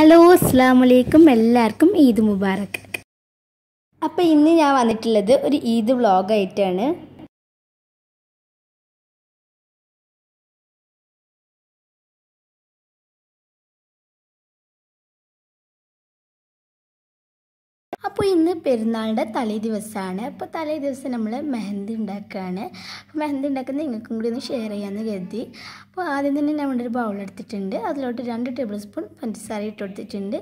Hello അസ്സാം വലൈക്കും എല്ലാവർക്കും ഈദ് മുബാറക്. അപ്പോൾ ഇന്ന് ഞാൻ വന്നിട്ടുള്ളത് ഒരു ഈദ് വ്ളോഗായിട്ടാണ്. അപ്പോൾ ഇന്ന് പെരുന്നാളിന്റെ തലേ ദിവസമാണ് അപ്പോൾ തലേ ദിവസം നമ്മൾ മെഹന്തി ഉണ്ടാക്കുകയാണ് മെഹന്തി ഉണ്ടാക്കുന്നത് നിങ്ങൾക്കും കൂടി ഒന്ന് ഷെയർ ചെയ്യാമെന്ന് കരുതി. അപ്പോൾ ആദ്യം തന്നെ നമ്മുടെ ഒരു ബൗൾ എടുത്തിട്ടുണ്ട്. അതിലോട്ട് രണ്ട് ടേബിൾ സ്പൂൺ പഞ്ചസാര ഇട്ട് കൊടുത്തിട്ടുണ്ട്.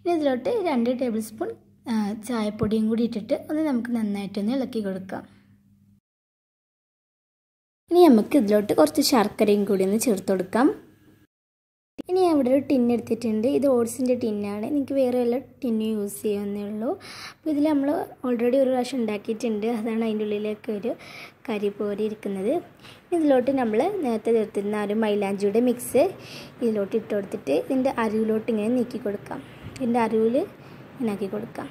ഇനി ഇതിലോട്ട് രണ്ട് ടേബിൾ സ്പൂൺ ചായപ്പൊടിയും കൂടി ഇട്ടിട്ട് ഒന്ന് നമുക്ക് നന്നായിട്ടൊന്ന് ഇളക്കി കൊടുക്കാം. ഇനി നമുക്ക് ഇതിലോട്ട് കുറച്ച് ശർക്കരയും കൂടി ഒന്ന് ചേർത്ത് കൊടുക്കാം. ഇനി ഇവിടെ ഒരു ടിൻ എടുത്തിട്ടുണ്ട്. ഇത് ഓട്സിന്റെ ടിന്നാണ് എനിക്ക് വേറെ വല്ല ടിന്ന് യൂസ് ചെയ്യാവുന്നേ ഉള്ളൂ. അപ്പോൾ ഇതിൽ നമ്മൾ ഓൾറെഡി ഒരു പ്രാവശ്യം ഉണ്ടാക്കിയിട്ടുണ്ട്. അതാണ് അതിന്റെ ഉള്ളിലേക്ക് ഒരു കരി പോരി ഇരിക്കുന്നത്. ഇതിലോട്ട് നമ്മൾ നേരത്തെ ചേർത്തിരുന്ന ഒരു മൈലാഞ്ചിയുടെ മിക്സ് ഇതിലോട്ട് ഇട്ട് കൊടുത്തിട്ട് ഇതിന്റെ അരുവിലോട്ട് ഇങ്ങനെ നീക്കി കൊടുക്കാം. ഇതിന്റെ അരുവിൽ ഇങ്ങനെ ആക്കി കൊടുക്കാം.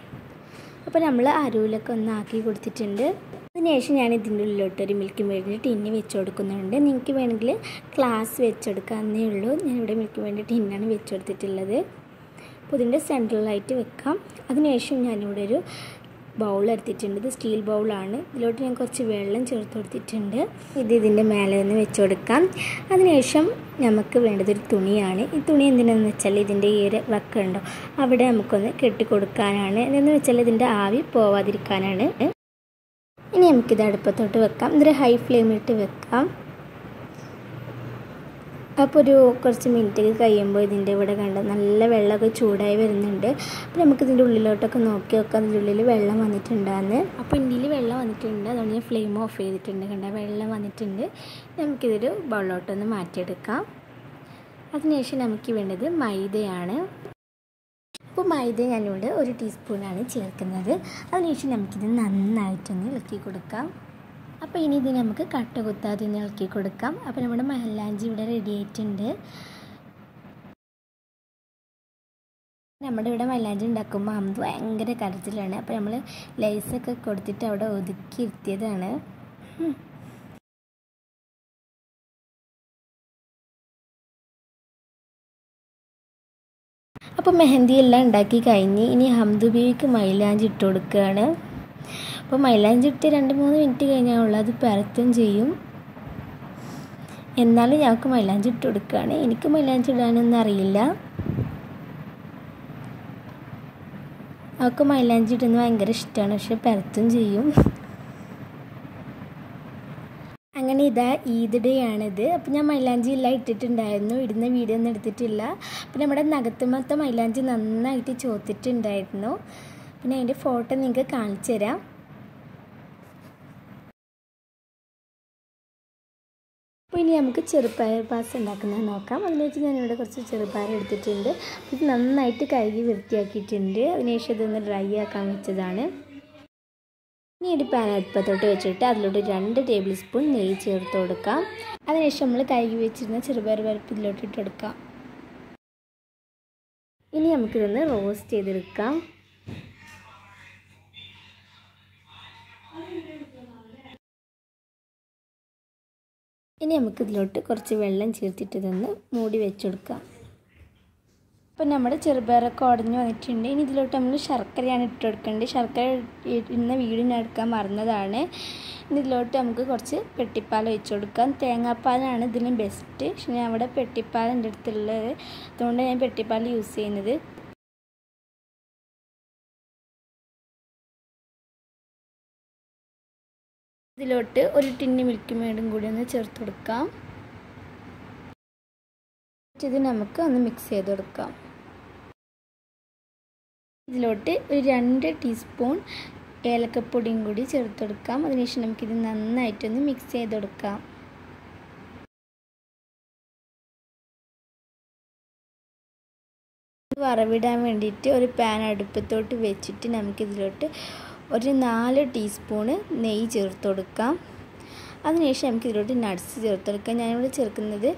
അപ്പോൾ നമ്മൾ അരുവിലൊക്കെ ഒന്ന് ആക്കി കൊടുത്തിട്ടുണ്ട്. അതിനുശേഷം ഞാൻ ഇതിന്റെ ഉള്ളിലോട്ട് ഒരു മിൽക്ക് മേടിന്റെ ടിന്നി വെച്ച് കൊടുക്കുന്നുണ്ട് നിങ്ങൾക്ക് വേണമെങ്കിൽ ഗ്ലാസ് വെച്ചെടുക്കാവുന്നേ ഉള്ളൂ. ഞാനിവിടെ മിൽക്ക് മേടിന്റെ ടിന്നാണ് വെച്ച് കൊടുത്തിട്ടുള്ളത് അപ്പോൾ ഇതിന്റെ സെൻട്രലായിട്ട് വെക്കാം. അതിനുശേഷം ഞാനിവിടെ ഒരു ബൗൾ എടുത്തിട്ടുണ്ട്. ഇത് സ്റ്റീൽ ബൗളാണ് ഇതിലോട്ട് ഞാൻ കുറച്ച് വെള്ളം ചേർത്ത് കൊടുത്തിട്ടുണ്ട്. ഇത് ഇതിന്റെ മേലെ നിന്ന് വെച്ച് കൊടുക്കാം അതിനുശേഷം നമുക്ക് വേണ്ടത് ഒരു തുണിയാണ്. ഈ തുണി എന്തിനാണെന്ന് വെച്ചാൽ ഇതിന്റെ ഈ ഒരു വക്കുണ്ടോ അവിടെ നമുക്കൊന്ന് കെട്ടിക്കൊടുക്കാനാണ്. എന്ന് വെച്ചാൽ ഇതിന്റെ ആവി പോവാതിരിക്കാനാണ്. ഇനി നമുക്കിത് അടുപ്പത്തോട്ട് വെക്കാം. ഇതൊരു ഹൈ ഫ്ലെയിമിലിട്ട് വെക്കാം. അപ്പോൾ ഒരു കുറച്ച് മിനിറ്റ് കഴിയുമ്പോൾ ഇതിന്റെ ഇവിടെ കണ്ട നല്ല വെള്ളമൊക്കെ ചൂടായി വരുന്നുണ്ട്. അപ്പോൾ നമുക്ക് നമുക്കിതിന്റെ ഉള്ളിലോട്ടൊക്കെ നോക്കി നോക്കാം. അതിന്റെ ഉള്ളിൽ വെള്ളം വന്നിട്ടുണ്ടാന്ന്. അപ്പോൾ ഇന്ത്യയിൽ വെള്ളം വന്നിട്ടുണ്ട്. അതുകൊണ്ട് ഞാൻ ഫ്ലെയിം ഓഫ് ചെയ്തിട്ടുണ്ട് കണ്ട. വെള്ളം വന്നിട്ടുണ്ട്. നമുക്കിതൊരു ബൗളിലോട്ടൊന്ന് മാറ്റിയെടുക്കാം. അതിനുശേഷം നമുക്ക് വേണ്ടത് മൈദയാണ്. അപ്പോൾ മൈദ ഞാനിവിടെ ഒരു ടീസ്പൂണാണ് ചേർക്കുന്നത്. അതിനുശേഷം നമുക്കിത് നന്നായിട്ടൊന്ന് ഇളക്കി കൊടുക്കാം. അപ്പോൾ ഇനി ഇത് നമുക്ക് കട്ട കുത്താതെ ഒന്ന് ഇളക്കി കൊടുക്കാം. അപ്പോൾ നമ്മുടെ മഹല്ലാഞ്ചി ഇവിടെ റെഡി ആയിട്ടുണ്ട്. നമ്മുടെ ഇവിടെ മൈലാഞ്ചി ഉണ്ടാക്കുമ്പോൾ അമ്മ ഭയങ്കര കരച്ചിലാണ്. അപ്പോൾ നമ്മൾ ലൈസൊക്കെ കൊടുത്തിട്ട് അവിടെ ഒതുക്കി ഇരുത്തിയതാണ്. അപ്പോൾ മെഹന്തി എല്ലാം ഉണ്ടാക്കി കഴിഞ്ഞ് ഇനി ഹംദു ബീവിക്ക് മൈലാഞ്ചി ഇട്ട് കൊടുക്കുകയാണ്. അപ്പോൾ മൈലാഞ്ചി ഇട്ട് രണ്ട് മൂന്ന് മിനിറ്റ് കഴിഞ്ഞാൽ അത് പരത്തും ചെയ്യും. എന്നാലും ഞങ്ങൾക്ക് മൈലാഞ്ചി ഇട്ട് കൊടുക്കുകയാണ്. എനിക്ക് മൈലാഞ്ചി ഇടാനൊന്നും അറിയില്ല. അവൾക്ക് മൈലാഞ്ചി ഇടുന്നത് ഭയങ്കര ഇഷ്ടമാണ്. പക്ഷെ പരത്തും ചെയ്യും. ഇതാ ഈദ് ഡേ ആണിത് അപ്പോൾ ഞാൻ മൈലാഞ്ചി എല്ലാം ഇട്ടിട്ടുണ്ടായിരുന്നു. ഇടുന്ന വീഡിയോ ഒന്നും എടുത്തിട്ടില്ല. പിന്നെ നമ്മുടെ നഖത്തുമത്തെ മൈലാഞ്ചി നന്നായിട്ട് ചോത്തിട്ടുണ്ടായിരുന്നു. പിന്നെ അതിന്റെ ഫോട്ടോ നിങ്ങൾക്ക് കാണിച്ചു തരാം. അപ്പോൾ ഇനി നമുക്ക് ചെറുപ്പയർ പാസ് ഉണ്ടാക്കുന്നത് നോക്കാം. അതിന് വെച്ച് ഞാനിവിടെ കുറച്ച് ചെറുപ്പയർ എടുത്തിട്ടുണ്ട്. ഇത് നന്നായിട്ട് കഴുകി വൃത്തിയാക്കിയിട്ടുണ്ട്. അതിനുശേഷം ഇതൊന്ന് ഡ്രൈ ആക്കാൻ വെച്ചതാണ്. ഇനി ഒരു പാൻ അടുപ്പത്തോട്ട് വെച്ചിട്ട് അതിലോട്ട് രണ്ട് ടേബിൾ സ്പൂൺ നെയ്യ് ചേർത്ത് കൊടുക്കാം. അതിനുശേഷം നമ്മൾ കഴുകി വെച്ചിരുന്ന ചെറുപയർ പരിപ്പ് ഇതിലോട്ട് ഇട്ട് കൊടുക്കാം. ഇനി നമുക്കിതൊന്ന് റോസ്റ്റ് ചെയ്തെടുക്കാം. ഇനി നമുക്കിതിലോട്ട് കുറച്ച് വെള്ളം ചേർത്തിട്ട് ഇതൊന്ന് മൂടി വെച്ചെടുക്കാം അപ്പം നമ്മുടെ ചെറുപയറൊക്കെ ഉടഞ്ഞു വന്നിട്ടുണ്ട്. ഇനി ഇതിലോട്ട് നമ്മൾ ശർക്കരയാണ് ഇട്ട് കൊടുക്കേണ്ടത്. ശർക്കര ഇടുന്ന ഞാൻ എടുക്കാൻ മറന്നതാണ്. ഇനി ഇതിലോട്ട് നമുക്ക് കുറച്ച് പെട്ടിപ്പാൽ ഒഴിച്ചു കൊടുക്കാം. തേങ്ങാപ്പാലാണ് ഇതിന് ബെസ്റ്റ് പക്ഷെ ഞാൻ അവിടെ പെട്ടിപ്പാൽ എന്റെ അടുത്തുള്ളത്. അതുകൊണ്ട് ഞാൻ പെട്ടിപ്പാൽ യൂസ് ചെയ്യുന്നത്. ഇതിലോട്ട് ഒരു ടിന്നി മിൽക്ക് മേടും കൂടി ഒന്ന് ചേർത്ത് കൊടുക്കാം. ഇത് നമുക്ക് ഒന്ന് മിക്സ് ചെയ്ത് കൊടുക്കാം. ഇതിലോട്ട് ഒരു രണ്ട് ടീസ്പൂൺ ഏലക്കപ്പൊടിയും കൂടി ചേർത്ത് കൊടുക്കാം അതിനുശേഷം നമുക്കിത് നന്നായിട്ടൊന്ന് മിക്സ് ചെയ്ത് കൊടുക്കാം വറവിടാൻ വേണ്ടിയിട്ട് ഒരു പാൻ അടുപ്പത്തോട്ട് വെച്ചിട്ട് നമുക്കിതിലോട്ട് ഒരു നാല് ടീസ്പൂണ് നെയ്യ് ചേർത്ത് കൊടുക്കാം അതിനുശേഷം നമുക്ക് ഇതിലോട്ട് നട്ട്സ് ചേർത്ത് കൊടുക്കാം ഞാനിവിടെ ചേർക്കുന്നത്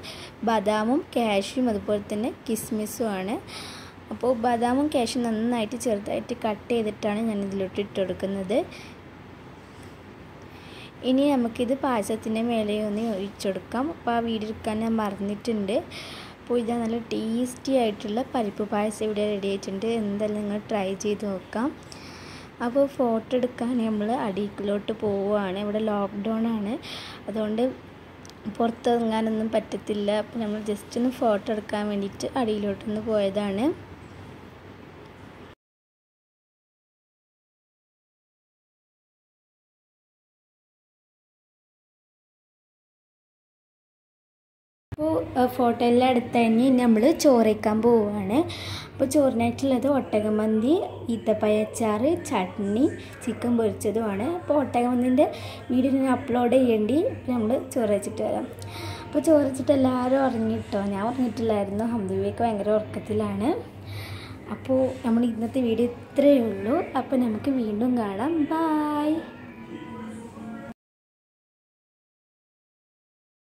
ബദാമും കാഷ്യും അതുപോലെ തന്നെ കിസ്മിസും ആണ്. അപ്പോൾ ബദാമും കാഷ്യും നന്നായിട്ട് ചെറുതായിട്ട് കട്ട് ചെയ്തിട്ടാണ് ഞാൻ ഇതിലോട്ട് ഇട്ട് കൊടുക്കുന്നത്. ഇനി നമുക്കിത് പായസത്തിന്റെ മേലെ ഒന്ന് ഒഴിച്ചെടുക്കാം അപ്പോൾ ആ വീടെടുക്കാൻ ഞാൻ മറന്നിട്ടുണ്ട്. അപ്പോൾ ഇതാ നല്ല ടേസ്റ്റി ആയിട്ടുള്ള പരിപ്പ് പായസം ഇവിടെ റെഡി ആയിട്ടുണ്ട്. എന്തായാലും നിങ്ങൾ ട്രൈ ചെയ്ത് നോക്കാം. അപ്പോൾ ഫോട്ടോ എടുക്കാൻ നമ്മൾ അടീക്കിലോട്ട് പോവുകയാണ്. ഇവിടെ ലോക്ക്ഡൗൺ ആണ്. അതുകൊണ്ട് പുറത്തിറങ്ങാനൊന്നും പറ്റത്തില്ല. അപ്പോൾ നമ്മൾ ജസ്റ്റ് ഒന്ന് ഫോട്ടോ എടുക്കാൻ വേണ്ടിയിട്ട് അടിയിലോട്ടൊന്ന് പോയതാണ്. അപ്പോൾ ഫോട്ടോ എടുത്ത് കഴിഞ്ഞ് നമ്മൾ ചോറയ്ക്കാൻ പോവുകയാണ് അപ്പോൾ ചോറിനായിട്ടുള്ളത് ഒട്ടകമന്തി ഈത്തപ്പയച്ചാറ് ചട്നി ചിക്കൻ പൊരിച്ചതുമാണ്. അപ്പോൾ ഒട്ടകമന്തിന്റെ വീഡിയോ ഞാൻ അപ്ലോഡ് ചെയ്യേണ്ടി നമ്മൾ ചോറ് വെച്ചിട്ട് വരാം. അപ്പോൾ ചോറ് വെച്ചിട്ട് എല്ലാവരും ഉറങ്ങിയിട്ടോ ഞാൻ ഉറങ്ങിയിട്ടില്ലായിരുന്നു. ഹംദുബിയൊക്കെ ഭയങ്കര ഉറക്കത്തിലാണ്. അപ്പോൾ നമ്മൾ ഇന്നത്തെ വീഡിയോ ഇത്രയേ ഉള്ളൂ. അപ്പോൾ നമുക്ക് വീണ്ടും കാണാം. ബായ്